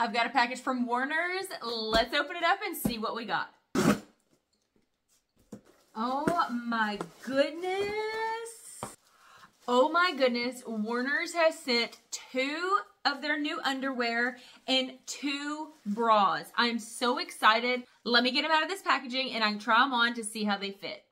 I've got a package from Warner's. Let's open it up and see what we got. Oh my goodness. Oh my goodness. Warner's has sent two of their new underwear and two bras. I'm so excited. Let me get them out of this packaging and I can try them on to see how they fit.